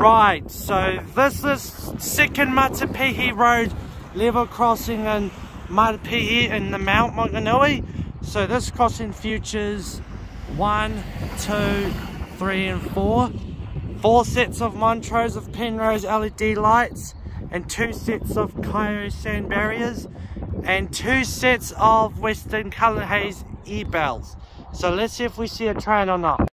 Right, so this is second Matapihi Road level crossing in Matapihi in the Mount Maunganui. So this crossing features one, two, three and four. Four sets of Montrose of Penrose LED lights and two sets of Cairo sand barriers and two sets of Western Cullen Hayes e-bells. So let's see if we see a train or not.